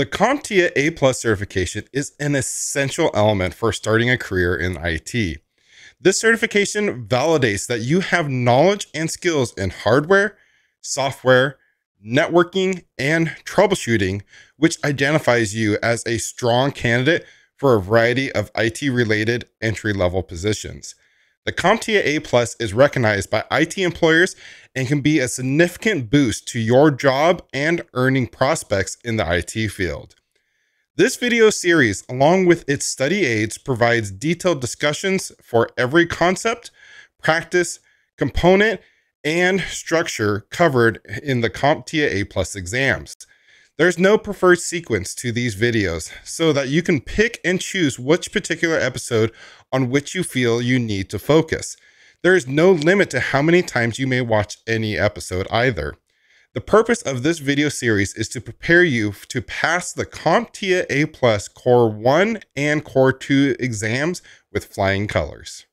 The CompTIA A Plus certification is an essential element for starting a career in IT. This certification validates that you have knowledge and skills in hardware, software, networking, and troubleshooting, which identifies you as a strong candidate for a variety of IT related entry level positions. The CompTIA A Plus is recognized by IT employers and can be a significant boost to your job and earning prospects in the IT field. This video series, along with its study aids, provides detailed discussions for every concept, practice, component, and structure covered in the CompTIA A Plus exams. There's no preferred sequence to these videos so that you can pick and choose which particular episode on which you feel you need to focus. There is no limit to how many times you may watch any episode either. The purpose of this video series is to prepare you to pass the CompTIA A Plus Core 1 and Core 2 exams with flying colors.